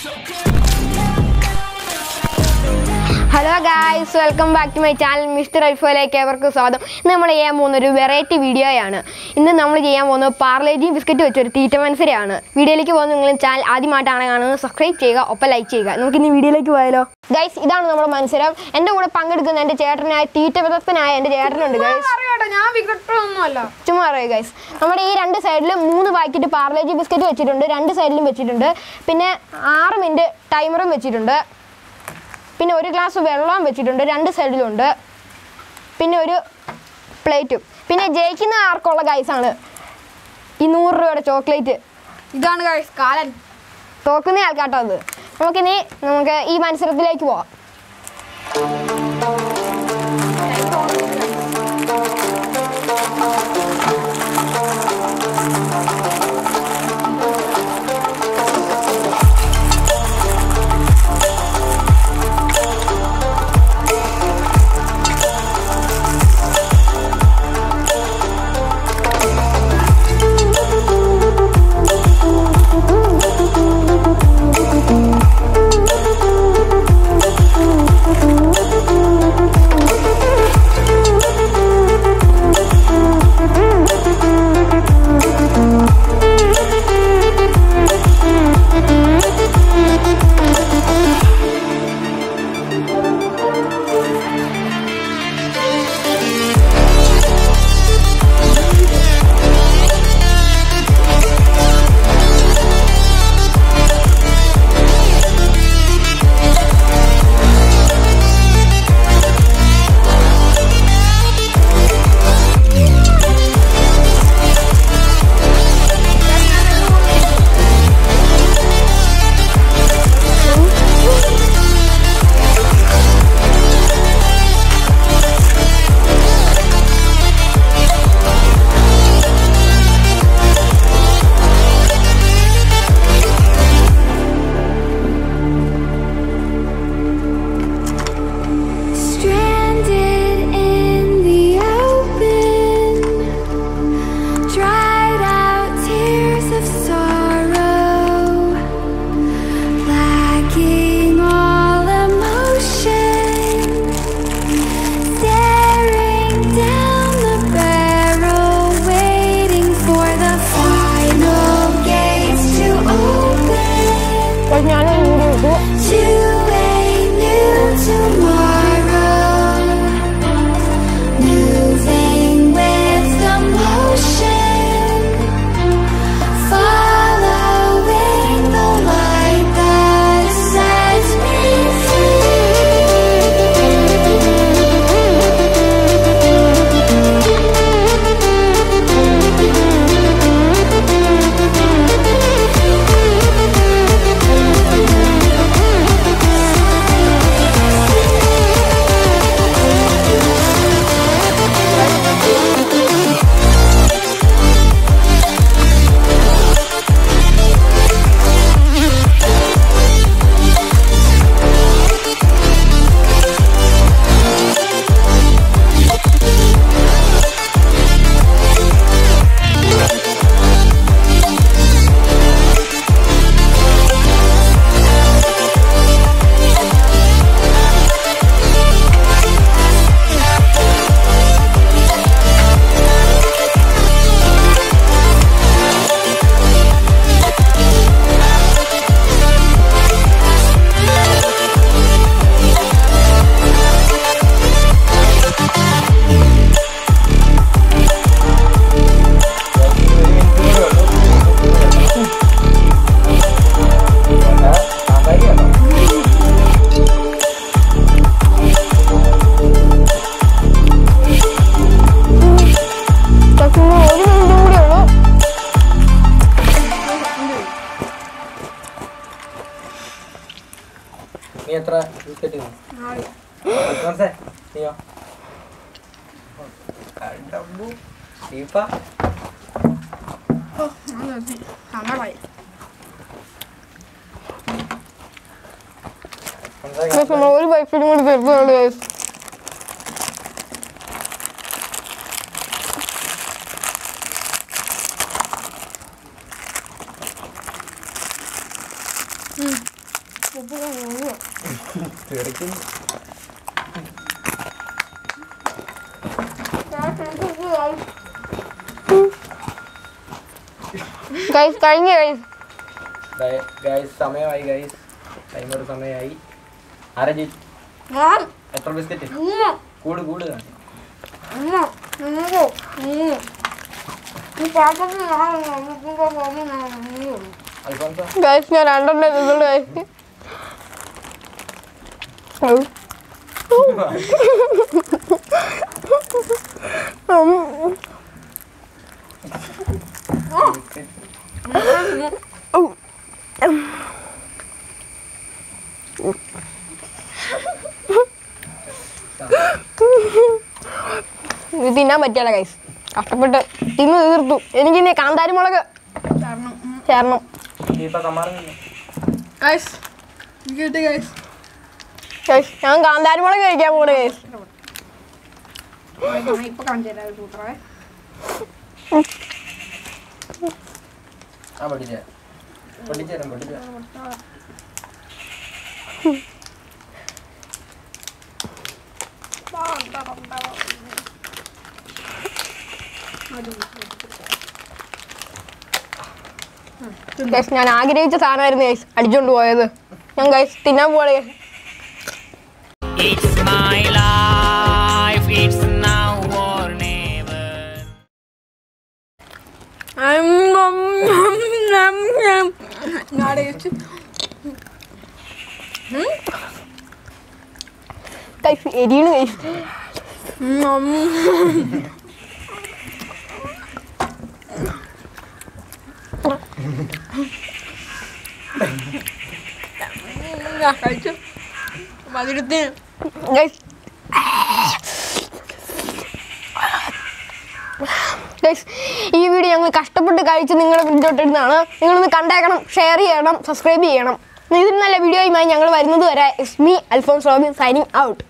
so good. Hello guys welcome back to my channel mister അൽഫോയിലേക്ക് ഏവർക്കും സ്വാഗതം. ഇന്ന് നമ്മൾ ചെയ്യാൻ പോകുന്ന ഒരു വെറൈറ്റി വീഡിയോയാണ് ഇന്ന് നമ്മൾ ചെയ്യാൻ പോകുന്നത് പാർലേജിയും ബിസ്ക്കറ്റ് വെച്ചൊരു തീറ്റ മത്സരമാണ്. വീഡിയോയിലേക്ക് പോകുന്ന നിങ്ങൾ ചാനൽ ആദ്യമായിട്ടാണ് കാണുന്നത്. സബ്സ്ക്രൈബ് ചെയ്യുക ഒപ്പം ലൈക്ക് ചെയ്യുക. നമുക്ക് ഇന്ന് വീഡിയോയിലേക്ക് പോയാലോ? ഗൈസ് ഇതാണ് നമ്മുടെ മത്സരം. എന്റെ കൂടെ പങ്കെടുക്കുന്ന എന്റെ ചേട്ടനായ തീറ്റ വിദഗ്ധനായ എന്റെ ചേട്ടനുണ്ട് ഗൈസ് ചുമ്മാ അറിയുക ഗൈസ് നമ്മുടെ ഈ രണ്ട് സൈഡിലും മൂന്ന് പാക്കറ്റ് പാർലേജി ബിസ്ക്കറ്റ് വെച്ചിട്ടുണ്ട്. രണ്ട് സൈഡിലും വെച്ചിട്ടുണ്ട്. പിന്നെ ആറ് മിനിറ്റ് ടൈമറും വെച്ചിട്ടുണ്ട്. പിന്നെ ഒരു ഗ്ലാസ് വെള്ളവും വെച്ചിട്ടുണ്ട് രണ്ട് സൈഡിലുണ്ട് പിന്നെ ഒരു പ്ലേറ്റും പിന്നെ ജയിക്കുന്ന ആർക്കുള്ള ഗൈസാണ് ഈ നൂറ് രൂപയുടെ ചോക്ലേറ്റ് ഇതാണ് ഗൈസ് കാലൻ. തോക്കുന്ന ആൾക്കാട്ടോ അത്. നമുക്കിനി നമുക്ക് ഈ മത്സരത്തിലേക്ക് പോവാം. നീ എത്ര വിക്കറ്റ് മനസ്സേ നീയോ? നമ്മൾ ഒരു പൈപ്പിലും കൂടി തീർത്തുള്ളൂ ഗൈസ് തെറിക്കുന്നു ഗൈസ് കഴിഞ്ഞു ഗൈസ് ഗൈസ് സമയമായി ഗൈസ് ടൈമർ സമയമായി. ആരാ എത്ര ബിസ്ക്കറ്റ് കൂട് കൂട്. ഗൈസ് ഞാൻ രണ്ടെണ്ണം ഗൈസ് ഇത് തിന്നാൻ പറ്റിയല്ല കൈസ് കഷ്ടപ്പെട്ട് തിന്ന് തീർത്തു. എനിക്കിനി കാന്താരി മുളക് കാരണം ഞാൻ കാന്താരി മുളക് കഴിക്കാൻ പോണ ഞാൻ ആഗ്രഹിച്ച സാധനമായിരുന്നു അടിച്ചോണ്ട് പോയത് ഞാൻ ഗൈസ് തിന്നാൻ പോണേ It's my life, it's now or never. ഞാൻ കഴിച്ചു ഗൈസ് എരിയാണ് ഗൈസ് ഞാൻ കഴിച്ചു മധുരത്തിന് ഗൈസ് ഗൈസ് ഈ വീഡിയോ ഞങ്ങൾ കഷ്ടപ്പെട്ട് കഴിച്ച് നിങ്ങളെ പിന്തുടരുന്നതാണ്. നിങ്ങളൊന്ന് കണ്ടേക്കണം ഷെയർ ചെയ്യണം സബ്സ്ക്രൈബ് ചെയ്യണം. ഇതിന് നല്ല വീഡിയോയുമായി ഞങ്ങൾ വരുന്നത് വരെ is me Alphonse Robin signing out